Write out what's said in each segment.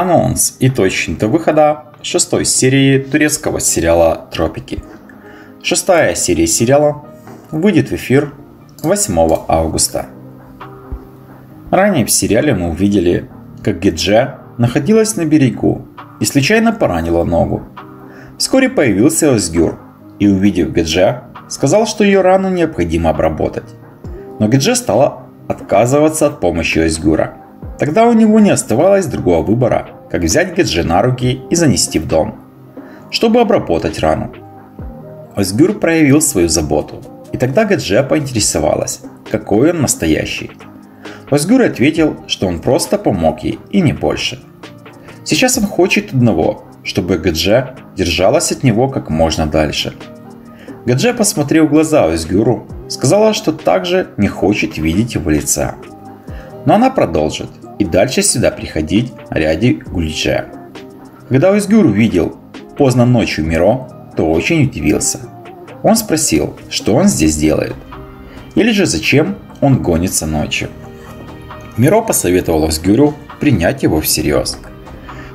анонс и точный до выхода шестой серии турецкого сериала «Тропики». Шестая серия сериала выйдет в эфир 8 августа. Ранее в сериале мы увидели, как Гедже находилась на берегу и случайно поранила ногу. Вскоре появился Озгюр и, увидев Гедже, сказал, что ее рану необходимо обработать. Но Гедже стала отказываться от помощи Озгюра. Тогда у него не оставалось другого выбора, как взять Гедже на руки и занести в дом, чтобы обработать рану. Озгюр проявил свою заботу, и тогда Гадже поинтересовалась, какой он настоящий. Озгюр ответил, что он просто помог ей и не больше. Сейчас он хочет одного, чтобы Гадже держалась от него как можно дальше. Гадже посмотрел в глаза Озгюру, сказала, что также не хочет видеть его лица. Но она продолжит и дальше сюда приходить ради Гульче. Когда Озгюр увидел поздно ночью Миро, то очень удивился. Он спросил, что он здесь делает. Или же зачем он гонится ночью. Миро посоветовал Озгюру принять его всерьез.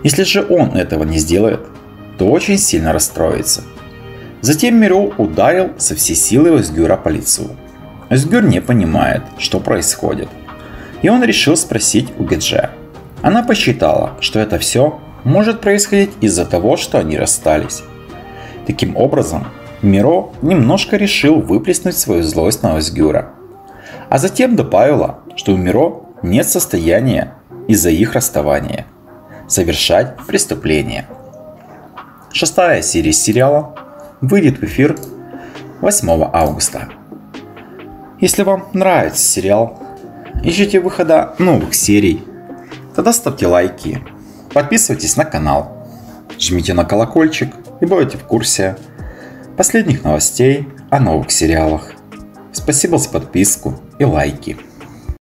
Если же он этого не сделает, то очень сильно расстроится. Затем Миро ударил со всей силы Озгюра по лицу. Озгюр не понимает, что происходит. И он решил спросить у Гедже. Она посчитала, что это все может происходить из-за того, что они расстались. Таким образом, Миро немножко решил выплеснуть свою злость на Озгюра. А затем добавила, что у Миро нет состояния из-за их расставания совершать преступления. Шестая серия сериала выйдет в эфир 8 августа. Если вам нравится сериал, ищите выхода новых серий, тогда ставьте лайки, подписывайтесь на канал, жмите на колокольчик и будете в курсе последних новостей о новых сериалах. Спасибо за подписку и лайки.